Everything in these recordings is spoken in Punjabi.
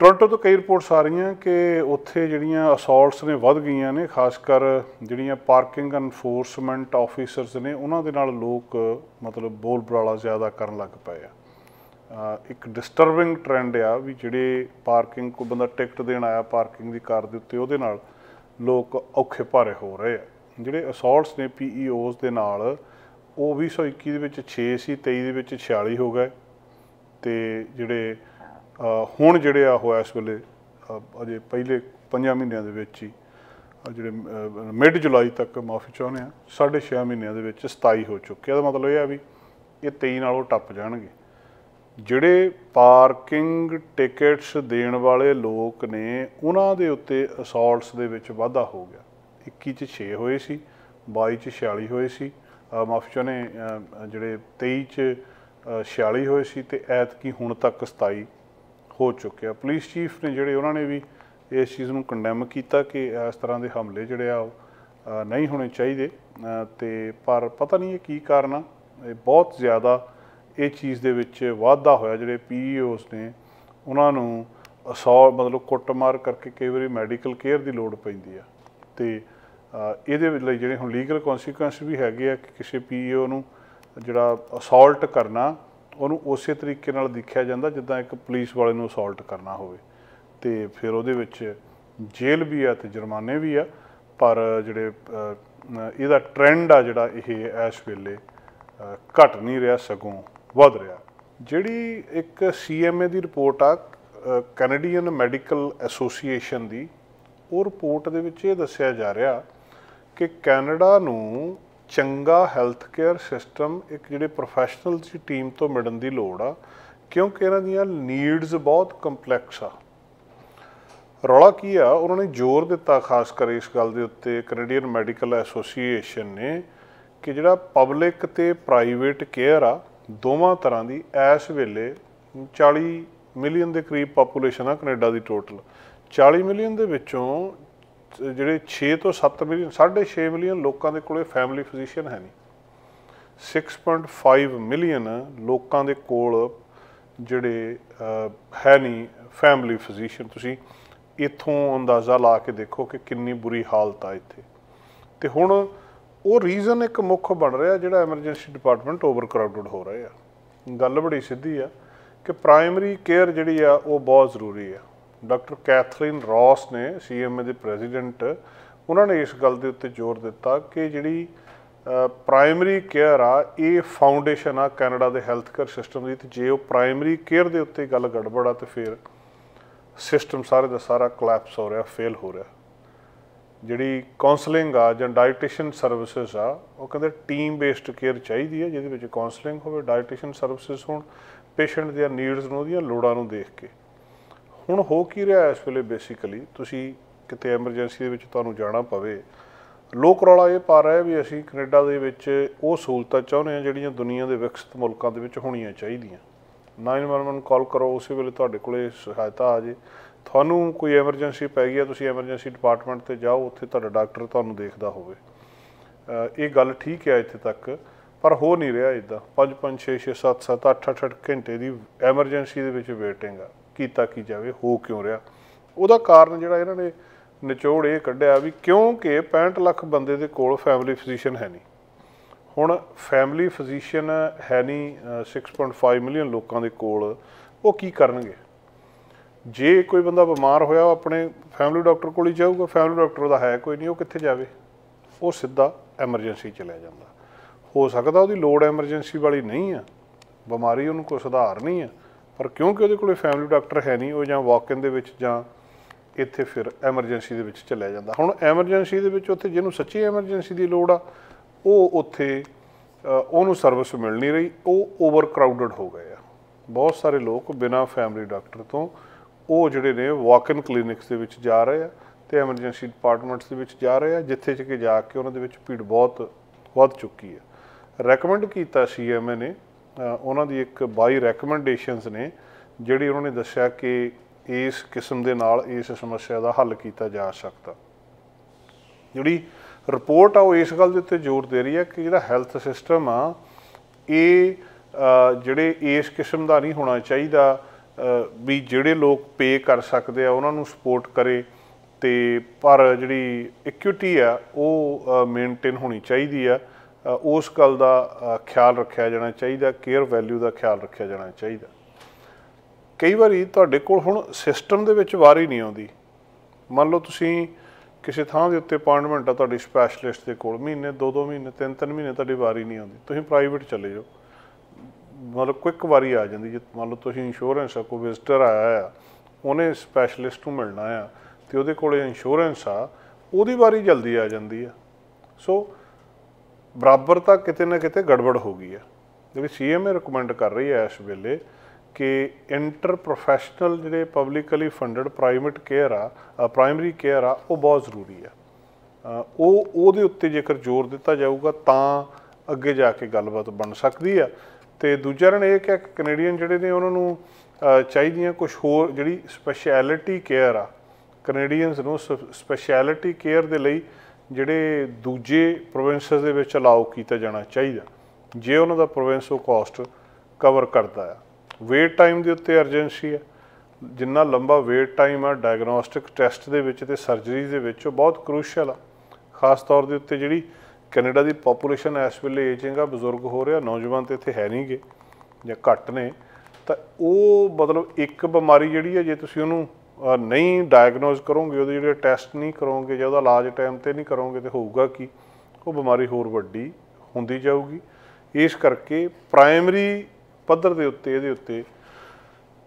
ਟੋਰਾਂਟੋ ਤੋਂ ਕਈ ਰਿਪੋਰਟਸ ਆ ਰਹੀਆਂ ਕਿ ਉੱਥੇ ਜਿਹੜੀਆਂ ਅਸੌਲਟਸ ਨੇ ਵੱਧ ਗਈਆਂ ਨੇ, ਖਾਸ ਕਰ ਜਿਹੜੀਆਂ ਪਾਰਕਿੰਗ ਐਨਫੋਰਸਮੈਂਟ ਆਫੀਸਰਸ ਨੇ, ਉਹਨਾਂ ਦੇ ਨਾਲ ਲੋਕ, ਮਤਲਬ ਬੋਲ ਬਰਾਲਾ ਜ਼ਿਆਦਾ ਕਰਨ ਲੱਗ ਪਏ ਆ। ਇੱਕ ਡਿਸਟਰਬਿੰਗ ਟ੍ਰੈਂਡ ਆ ਵੀ ਜਿਹੜੇ ਪਾਰਕਿੰਗ ਕੋਈ ਬੰਦਾ ਟਿਕਟ ਦੇਣ ਆਇਆ ਪਾਰਕਿੰਗ ਦੀ ਕਾਰ ਦੇ ਉੱਤੇ, ਉਹਦੇ ਨਾਲ ਲੋਕ ਔਖੇ ਭਾਰੇ ਹੋ ਰਹੇ ਆ। ਜਿਹੜੇ ਅਸੌਲਟਸ ਨੇ ਪੀਈਓਜ਼ ਦੇ ਨਾਲ, ਉਹ 2021 ਦੇ ਵਿੱਚ 6 ਸੀ 23 ਦੇ ਵਿੱਚ 46 ਹੋ ਗਏ। ਤੇ ਜਿਹੜੇ ਹੁਣ ਜਿਹੜੇ ਆ ਉਹ ਇਸ ਵੇਲੇ ਅਜੇ ਪਹਿਲੇ 5 ਮਹੀਨਿਆਂ ਦੇ ਵਿੱਚ ਹੀ ਜਿਹੜੇ ਮਿਡ ਜੁਲਾਈ ਤੱਕ ਮਾਫੀ ਚਾਹੁੰਦੇ ਆ 6.5 ਮਹੀਨਿਆਂ ਦੇ ਵਿੱਚ 27 ਹੋ ਚੁੱਕੇ ਆ। ਦਾ ਮਤਲਬ ਇਹ ਆ ਵੀ ਇਹ 23 ਨਾਲੋਂ ਟੱਪ ਜਾਣਗੇ। ਜਿਹੜੇ ਪਾਰਕਿੰਗ ਟਿਕਟਸ ਦੇਣ ਵਾਲੇ ਲੋਕ ਨੇ ਉਹਨਾਂ ਦੇ ਉੱਤੇ ਅਸੌਲਟਸ ਦੇ ਵਿੱਚ ਵਾਧਾ ਹੋ ਗਿਆ। 21 ਚ 6 ਹੋਏ ਸੀ 22 ਚ 46 ਹੋਏ ਸੀ। ਮਾਫੀ ਚਾਹੁੰਦੇ ਜਿਹੜੇ 23 ਚ ਅ, 46 ਹੋਏ ਸੀ ਤੇ ਐਤਕੀ ਹੁਣ ਤੱਕ 27 ਹੋ ਚੁੱਕਿਆ। ਪੁਲਿਸ ਚੀਫ ਨੇ ਜਿਹੜੇ ਉਹਨਾਂ ਨੇ ਵੀ ਇਸ ਚੀਜ਼ ਨੂੰ ਕੰਡੈਮ ਕੀਤਾ ਕਿ ਇਸ ਤਰ੍ਹਾਂ ਦੇ ਹਮਲੇ ਜਿਹੜੇ ਆ ਉਹ ਨਹੀਂ ਹੋਣੇ ਚਾਹੀਦੇ। ਅ, ਤੇ ਪਰ ਪਤਾ ਨਹੀਂ ਇਹ ਕੀ ਕਾਰਨ ਆ। ਇਹ ਬਹੁਤ ਜ਼ਿਆਦਾ ਇਹ ਚੀਜ਼ ਦੇ ਵਿੱਚ ਵਾਧਾ ਹੋਇਆ। ਜਿਹੜੇ ਪੀਈਓਸ ਨੇ ਉਹਨਾਂ ਨੂੰ ਅਸੌਲ ਮਤਲਬ ਕੁੱਟਮਾਰ ਕਰਕੇ ਕਈ ਵਾਰੀ ਮੈਡੀਕਲ ਕੇਅਰ ਦੀ ਲੋੜ ਪੈਂਦੀ ਆ। ਤੇ ਇਹਦੇ ਲਈ ਜਿਹੜੇ ਹੁਣ ਲੀਗਲ ਕਨਸੀਕੁਐਂਸ ਵੀ ਹੈਗੇ ਆ ਕਿ ਕਿਸੇ ਪੀਈਓ ਨੂੰ ਜਿਹੜਾ ਅਸੌਲਟ ਕਰਨਾ ਉਹਨੂੰ ਉਸੇ ਤਰੀਕੇ ਨਾਲ ਦੇਖਿਆ ਜਾਂਦਾ ਜਿੱਦਾਂ ਇੱਕ ਪੁਲਿਸ ਵਾਲੇ ਨੂੰ ਅਸੌਲਟ ਕਰਨਾ ਹੋਵੇ। ਤੇ ਫਿਰ ਉਹਦੇ ਵਿੱਚ ਜੇਲ੍ਹ ਵੀ ਆ ਤੇ ਜੁਰਮਾਨੇ ਵੀ ਆ ਪਰ ਜਿਹੜੇ ਇਹਦਾ ਟ੍ਰੈਂਡ ਆ ਜਿਹੜਾ ਇਹ ਇਸ ਵੇਲੇ ਅ, ਘਟ ਨਹੀਂ ਰਿਹਾ ਸਗੋਂ ਵੱਧ ਰਿਹਾ। ਜਿਹੜੀ ਇੱਕ ਸੀਐਮਏ ਦੀ ਰਿਪੋਰਟ ਆ ਕੈਨੇਡੀਅਨ ਮੈਡੀਕਲ ਐਸੋਸੀਏਸ਼ਨ ਦੀ ਉਹ ਰਿਪੋਰਟ ਦੇ ਵਿੱਚ ਇਹ ਦੱਸਿਆ ਜਾ ਰਿਹਾ ਕਿ ਕੈਨੇਡਾ ਨੂੰ ਚੰਗਾ ਹੈਲਥ ਕੇਅਰ ਸਿਸਟਮ ਇੱਕ ਜਿਹੜੇ ਪ੍ਰੋਫੈਸ਼ਨਲ ਦੀ ਟੀਮ ਤੋਂ ਮਿਲਣ ਦੀ ਲੋੜ ਆ, ਕਿਉਂਕਿ ਇਹਨਾਂ ਦੀਆਂ ਨੀਡਸ ਬਹੁਤ ਕੰਪਲੈਕਸ ਆ। ਰੌਲਾ ਕੀ ਆ, ਉਹਨਾਂ ਨੇ ਜ਼ੋਰ ਦਿੱਤਾ ਖਾਸ ਕਰ ਇਸ ਗੱਲ ਦੇ ਉੱਤੇ ਕੈਨੇਡੀਅਨ ਮੈਡੀਕਲ ਐਸੋਸੀਏਸ਼ਨ ਨੇ, ਕਿ ਜਿਹੜਾ ਪਬਲਿਕ ਤੇ ਪ੍ਰਾਈਵੇਟ ਕੇਅਰ ਆ, ਦੋਵਾਂ ਤਰ੍ਹਾਂ ਦੀ ਇਸ ਵੇਲੇ 40 ਮਿਲੀਅਨ ਦੇ ਕਰੀਬ ਪਾਪੂਲੇਸ਼ਨ ਆ ਕੈਨੇਡਾ ਦੀ ਟੋਟਲ 40 ਮਿਲੀਅਨ ਦੇ ਵਿੱਚੋਂ ਜਿਹੜੇ 6 ਤੋਂ 7 ਮਿਲੀਅਨ 6.5 ਮਿਲੀਅਨ ਲੋਕਾਂ ਦੇ ਕੋਲੇ ਫੈਮਿਲੀ ਫਿਜ਼ੀਸ਼ੀਅਨ ਹੈ ਨਹੀਂ। 6.5 ਮਿਲੀਅਨ ਲੋਕਾਂ ਦੇ ਕੋਲ ਜਿਹੜੇ ਹੈ ਨਹੀਂ ਫੈਮਿਲੀ ਫਿਜ਼ੀਸ਼ੀਅਨ ਤੁਸੀਂ ਇਥੋਂ ਅੰਦਾਜ਼ਾ ਲਾ ਕੇ ਦੇਖੋ ਕਿ ਕਿੰਨੀ ਬੁਰੀ ਹਾਲਤ ਆ ਇੱਥੇ। ਤੇ ਹੁਣ ਉਹ ਰੀਜ਼ਨ ਇੱਕ ਮੁੱਖ ਬਣ ਰਿਹਾ ਜਿਹੜਾ ਐਮਰਜੈਂਸੀ ਡਿਪਾਰਟਮੈਂਟ ਓਵਰ ਕਰਾਊਡਡ ਹੋ ਰਹੇ ਆ। ਗੱਲ ਬੜੀ ਸਿੱਧੀ ਆ ਕਿ ਪ੍ਰਾਇਮਰੀ ਕੇਅਰ ਜਿਹੜੀ ਆ ਉਹ ਬਹੁਤ ਜ਼ਰੂਰੀ ਆ। ਡਾਕਟਰ ਕੈਥਰੀਨ ਰੌਸ ਨੇ ਸੀਐਮਏ ਦੇ ਪ੍ਰੈਜ਼ੀਡੈਂਟ, ਉਹਨਾਂ ਨੇ ਇਸ ਗੱਲ ਦੇ ਉੱਤੇ ਜ਼ੋਰ ਦਿੱਤਾ ਕਿ ਜਿਹੜੀ ਪ੍ਰਾਇਮਰੀ ਕੇਅਰ ਆ, ਇਹ ਫਾਊਂਡੇਸ਼ਨ ਆ ਕੈਨੇਡਾ ਦੇ ਹੈਲਥ ਕੇਅਰ ਸਿਸਟਮ ਦੀ ਤੇ ਜੇ ਉਹ ਪ੍ਰਾਇਮਰੀ ਕੇਅਰ ਦੇ ਉੱਤੇ ਗੱਲ ਗੜਬੜ ਆ ਤੇ ਫਿਰ ਸਿਸਟਮ ਸਾਰੇ ਦਾ ਸਾਰਾ ਕੋਲੈਪਸ ਹੋ ਰਿਹਾ ਫੇਲ ਹੋ ਰਿਹਾ। ਜਿਹੜੀ ਕਾਉਂਸਲਿੰਗ ਆ ਜਾਂ ਡਾਈਟੀਸ਼ੀਅਨ ਸਰਵਿਸਿਜ਼ ਆ, ਉਹ ਕਹਿੰਦੇ ਟੀਮ ਬੇਸਡ ਕੇਅਰ ਚਾਹੀਦੀ ਹੈ ਜਿਹਦੇ ਵਿੱਚ ਕਾਉਂਸਲਿੰਗ ਹੋਵੇ ਡਾਈਟੀਸ਼ੀਅਨ ਸਰਵਿਸਿਜ਼ ਹੋਣ ਪੇਸ਼ੈਂਟ ਦੀਆਂ ਨੀਡਸ ਨੂੰ ਉਹਦੀਆਂ ਲੋੜਾਂ ਨੂੰ ਦੇਖ ਕੇ। ਹੁਣ ਹੋ ਕੀ ਰਿਹਾ ਇਸ ਵੇਲੇ ਬੇਸਿਕਲੀ ਤੁਸੀਂ ਕਿਤੇ ਐਮਰਜੈਂਸੀ ਦੇ ਵਿੱਚ ਤੁਹਾਨੂੰ ਜਾਣਾ ਪਵੇ। ਲੋਕ ਰੌਲਾ ਇਹ ਪਾ ਰਿਹਾ ਵੀ ਅਸੀਂ ਕੈਨੇਡਾ ਦੇ ਵਿੱਚ ਉਹ ਸਹੂਲਤਾਂ ਚਾਹੁੰਦੇ ਹਾਂ ਜਿਹੜੀਆਂ ਦੁਨੀਆ ਦੇ ਵਿਕਸਿਤ ਮੁਲਕਾਂ ਦੇ ਵਿੱਚ ਹੋਣੀਆਂ ਚਾਹੀਦੀਆਂ। 911 ਕਾਲ ਕਰੋ, ਉਸੇ ਵੇਲੇ ਤੁਹਾਡੇ ਕੋਲੇ ਸਹਾਇਤਾ ਆ ਜੇ। ਤੁਹਾਨੂੰ ਕੋਈ ਐਮਰਜੈਂਸੀ ਪੈ ਗਈ ਆ, ਤੁਸੀਂ ਐਮਰਜੈਂਸੀ ਡਿਪਾਰਟਮੈਂਟ ਤੇ ਜਾਓ, ਉੱਥੇ ਤੁਹਾਡਾ ਡਾਕਟਰ ਤੁਹਾਨੂੰ ਦੇਖਦਾ ਹੋਵੇ। ਇਹ ਗੱਲ ਠੀਕ ਹੈ ਇੱਥੇ ਤੱਕ, ਪਰ ਹੋ ਨਹੀਂ ਰਿਹਾ ਇਦਾਂ 5 5 6 6 7 7 8 8 ਘੰਟੇ ਦੀ ਐਮਰਜੈਂਸੀ ਦੇ ਵਿੱਚ ਵੇਟਿੰਗ ਆ। ਕੀਤਾ ਕੀ ਜਾਵੇ ਹੋ ਕਿਉਂ ਰਿਹਾ? ਉਹਦਾ ਕਾਰਨ ਜਿਹੜਾ ਇਹਨਾਂ ਨੇ ਨਿਚੋੜ ਇਹ ਕੱਢਿਆ ਵੀ ਕਿਉਂਕਿ 65 ਲੱਖ ਬੰਦੇ ਦੇ ਕੋਲ ਫੈਮਿਲੀ ਫਿਜ਼ੀਸ਼ੀਅਨ ਹੈ ਨਹੀਂ। ਹੁਣ ਫੈਮਿਲੀ ਫਿਜ਼ੀਸ਼ੀਅਨ ਹੈ ਨਹੀਂ ਅ, 6.5 ਮਿਲੀਅਨ ਲੋਕਾਂ ਦੇ ਕੋਲ ਉਹ ਕੀ ਕਰਨਗੇ? ਜੇ ਕੋਈ ਬੰਦਾ ਬਿਮਾਰ ਹੋਇਆ ਉਹ ਆਪਣੇ ਫੈਮਿਲੀ ਡਾਕਟਰ ਕੋਲ ਹੀ ਜਾਊਗਾ ਫੈਮਿਲੀ ਡਾਕਟਰ ਉਹਦਾ ਹੈ ਕੋਈ ਨਹੀਂ ਉਹ ਕਿੱਥੇ ਜਾਵੇ? ਉਹ ਸਿੱਧਾ ਐਮਰਜੈਂਸੀ ਚਲਿਆ ਜਾਂਦਾ। ਹੋ ਸਕਦਾ ਉਹਦੀ ਲੋੜ ਐਮਰਜੈਂਸੀ ਵਾਲੀ ਨਹੀਂ ਆ ਬਿਮਾਰੀ ਉਹਨੂੰ ਕੋਈ ਸੁਧਾਰ ਨਹੀਂ ਆ। ਪਰ ਕਿਉਂਕਿ ਉਹਦੇ ਕੋਲੇ ਫੈਮਿਲੀ ਡਾਕਟਰ ਹੈ ਨਹੀਂ, ਉਹ ਜਾਂ ਵਾਕ-ਇਨ ਦੇ ਵਿੱਚ ਜਾਂ ਇੱਥੇ ਫਿਰ ਐਮਰਜੈਂਸੀ ਦੇ ਵਿੱਚ ਚਲਿਆ ਜਾਂਦਾ। ਹੁਣ ਐਮਰਜੈਂਸੀ ਦੇ ਵਿੱਚ ਉੱਥੇ ਜਿਹਨੂੰ ਸੱਚੀ ਐਮਰਜੈਂਸੀ ਦੀ ਲੋੜ ਆ, ਉਹ ਉੱਥੇ ਉਹਨੂੰ ਸਰਵਿਸ ਮਿਲ ਨਹੀਂ ਰਹੀ, ਉਹ ਓਵਰ ਕਰਾਊਡਡ ਹੋ ਗਏ ਆ। ਬਹੁਤ ਸਾਰੇ ਲੋਕ ਬਿਨਾਂ ਫੈਮਿਲੀ ਡਾਕਟਰ ਤੋਂ ਉਹ ਜਿਹੜੇ ਨੇ ਵਾਕ-ਇਨ ਕਲੀਨਿਕਸ ਦੇ ਵਿੱਚ ਜਾ ਰਹੇ ਆ ਤੇ ਐਮਰਜੈਂਸੀ ਡਿਪਾਰਟਮੈਂਟਸ ਦੇ ਵਿੱਚ ਜਾ ਰਹੇ ਆ, ਜਿੱਥੇ ਚ ਕਿ ਜਾ ਕੇ ਉਹਨਾਂ ਦੇ ਵਿੱਚ ਭੀੜ ਬਹੁਤ ਵੱਧ ਚੁੱਕੀ ਹੈ ਰეკਮੈਂਡ ਕੀਤਾ ਸੀਐਮਏ ਨੇ ਉਹਨਾਂ ਦੀ ਇੱਕ ਬਾਈ ਰეკਮੈਂਡੇਸ਼ਨਸ ਨੇ, ਜਿਹੜੀ ਉਹਨਾਂ ਨੇ ਦੱਸਿਆ ਕਿ ਇਸ ਕਿਸਮ ਦੇ ਨਾਲ ਇਸ ਸਮੱਸਿਆ ਦਾ ਹੱਲ ਕੀਤਾ ਜਾ ਸਕਦਾ। ਜਿਹੜੀ ਰਿਪੋਰਟ ਆ ਉਹ ਇਸ ਗੱਲ ਦੇ ਉੱਤੇ ਜ਼ੋਰ ਦੇ ਰਹੀ ਹੈ ਕਿ ਜਿਹੜਾ ਹੈਲਥ ਸਿਸਟਮ ਆ, ਇਹ ਜਿਹੜੇ ਇਸ ਕਿਸਮ ਦਾ ਨਹੀਂ ਹੋਣਾ ਚਾਹੀਦਾ ਵੀ ਜਿਹੜੇ ਲੋਕ ਪੇ ਕਰ ਸਕਦੇ ਆ, ਉਹਨਾਂ ਨੂੰ ਸਪੋਰਟ ਕਰੇ ਤੇ ਪਰ ਜਿਹੜੀ ਇਕੁਇਟੀ ਆ, ਉਹ ਮੇਨਟੇਨ ਹੋਣੀ ਚਾਹੀਦੀ ਆ। ਉਸ ਗੱਲ ਦਾ ਖਿਆਲ ਰੱਖਿਆ ਜਾਣਾ ਚਾਹੀਦਾ, ਕੇਅਰ ਵੈਲਿਊ ਦਾ ਖਿਆਲ ਰੱਖਿਆ ਜਾਣਾ ਚਾਹੀਦਾ। ਕਈ ਵਾਰੀ ਤੁਹਾਡੇ ਕੋਲ ਹੁਣ ਸਿਸਟਮ ਦੇ ਵਿੱਚ ਵਾਰੀ ਨਹੀਂ ਆਉਂਦੀ। ਮੰਨ ਲਓ ਤੁਸੀਂ ਕਿਸੇ ਥਾਂ ਦੇ ਉੱਤੇ ਅਪਾਇੰਟਮੈਂਟ ਆ ਤੁਹਾਡੀ ਸਪੈਸ਼ਲਿਸਟ ਦੇ ਕੋਲ, ਮਹੀਨੇ ਦੋ ਦੋ ਮਹੀਨੇ ਤਿੰਨ ਤਿੰਨ ਮਹੀਨੇ ਤੁਹਾਡੀ ਵਾਰੀ ਨਹੀਂ ਆਉਂਦੀ। ਤੁਸੀਂ ਪ੍ਰਾਈਵੇਟ ਚਲੇ ਜਾਓ। ਮਤਲਬ ਕੁਇਕ ਵਾਰੀ ਆ ਜਾਂਦੀ, ਜੇ ਮੰਨ ਲਓ ਤੁਸੀਂ ਇੰਸ਼ੋਰੈਂਸ ਆ, ਕੋਈ ਵਿਜ਼ਟਰ ਆਇਆ ਆ ਉਹਨੇ ਸਪੈਸ਼ਲਿਸਟ ਨੂੰ ਮਿਲਣਾ ਆ, ਤੇ ਉਹਦੇ ਕੋਲੇ ਇੰਸ਼ੋਰੈਂਸ ਆ, ਉਹਦੀ ਵਾਰੀ ਜਲਦੀ ਆ ਜਾਂਦੀ ਆ। ਸੋ ਬਰਾਬਰ ਤਾਂ ਕਿਤੇ ਨਾ ਕਿਤੇ ਗੜਬੜ ਹੋ ਗਈ ਆ ਜਿਹੜੀ ਸੀਐਮਏ ਰეკਮੈਂਡ ਕਰ ਰਹੀ ਹੈ ਇਸ ਵੇਲੇ ਕਿ ਇੰਟਰ ਪ੍ਰੋਫੈਸ਼ਨਲ ਜਿਹੜੇ ਪਬਲਿਕਲੀ ਫੰਡਡ ਪ੍ਰਾਈਵੇਟ ਕੇਅਰ ਆ ਪ੍ਰਾਇਮਰੀ ਕੇਅਰ ਆ, ਉਹ ਬਹੁਤ ਜ਼ਰੂਰੀ ਆ ਉਹ, ਉਹਦੇ ਉੱਤੇ ਜੇਕਰ ਜ਼ੋਰ ਦਿੱਤਾ ਜਾਊਗਾ ਤਾਂ ਅੱਗੇ ਜਾ ਕੇ ਗੱਲਬਾਤ ਬਣ ਸਕਦੀ ਆ ਤੇ ਦੂਜਾ ਰਣ ਇਹ ਕਿ ਕੈਨੇਡੀਅਨ ਜਿਹੜੇ ਨੇ ਉਹਨਾਂ ਨੂੰ ਚਾਹੀਦੀਆਂ ਕੁਝ ਹੋਰ ਜਿਹੜੀ ਸਪੈਸ਼ਲਿਟੀ ਕੇਅਰ ਆ ਕੈਨੇਡੀਅਨਸ ਨੂੰ ਸਪੈਸ਼ਲਿਟੀ ਕੇਅਰ ਦੇ ਲਈ ਜਿਹੜੇ ਦੂਜੇ ਪ੍ਰੋਵਿੰਸਸ ਦੇ ਵਿੱਚ ਅਲਾਉ ਕੀਤਾ ਜਾਣਾ ਚਾਹੀਦਾ। ਜੇ ਉਹਨਾਂ ਦਾ ਪ੍ਰੋਵਿੰਸ ਉਹ ਕਾਸਟ ਕਵਰ ਕਰਦਾ ਆ। ਵੇਟ ਟਾਈਮ ਦੇ ਉੱਤੇ ਅਰਜੈਂਸੀ ਹੈ ਜਿੰਨਾ ਲੰਬਾ ਵੇਟ ਟਾਈਮ ਆ ਡਾਇਗਨੋਸਟਿਕ ਟੈਸਟ ਦੇ ਵਿੱਚ ਤੇ ਸਰਜਰੀ ਦੇ ਵਿੱਚ ਉਹ ਬਹੁਤ ਕ੍ਰੂਸ਼ੀਅਲ ਆ। ਖਾਸ ਤੌਰ ਦੇ ਉੱਤੇ ਜਿਹੜੀ ਕੈਨੇਡਾ ਦੀ ਪੋਪੂਲੇਸ਼ਨ ਇਸ ਵੇਲੇ ਏਜਿੰਗ ਆ ਬਜ਼ੁਰਗ ਹੋ ਰਿਹਾ, ਨੌਜਵਾਨ ਤੇ ਇੱਥੇ ਹੈ ਨਹੀਂਗੇ ਜਾਂ ਘੱਟ ਨੇ, ਤਾਂ ਉਹ ਮਤਲਬ ਇੱਕ ਬਿਮਾਰੀ ਜਿਹੜੀ ਹੈ ਜੇ ਤੁਸੀਂ ਉਹਨੂੰ ਨਹੀਂ ਡਾਇਗਨੋਸ ਕਰੋਗੇ, ਉਹਦੇ ਜਿਹੜੇ ਟੈਸਟ ਨਹੀਂ ਕਰੋਗੇ ਜਾਂ ਉਹਦਾ ਇਲਾਜ ਟਾਈਮ ਤੇ ਨਹੀਂ ਕਰੋਗੇ ਤੇ ਹੋਊਗਾ ਕੀ? ਉਹ ਬਿਮਾਰੀ ਹੋਰ ਵੱਡੀ ਹੁੰਦੀ ਜਾਊਗੀ। ਇਸ ਕਰਕੇ ਪ੍ਰਾਇਮਰੀ ਪੱਧਰ ਦੇ ਉੱਤੇ, ਇਹਦੇ ਉੱਤੇ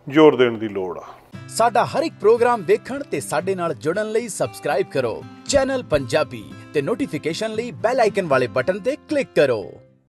ਜ਼ੋਰ ਦੇਣ ਦੀ ਲੋੜ ਆ। ਸਾਡਾ ਹਰ ਇੱਕ ਪ੍ਰੋਗਰਾਮ ਦੇਖਣ ਤੇ ਸਾਡੇ ਨਾਲ ਜੁੜਨ ਲਈ ਸਬਸਕ੍ਰਾਈਬ ਕਰੋ। ਚੈਨਲ ਪੰਜਾਬੀ ਤੇ ਨੋਟੀਫਿਕੇਸ਼ਨ ਲਈ ਬੈਲ ਆਈਕਨ ਵਾਲੇ ਬਟਨ ਤੇ ਕਲਿੱਕ ਕਰੋ।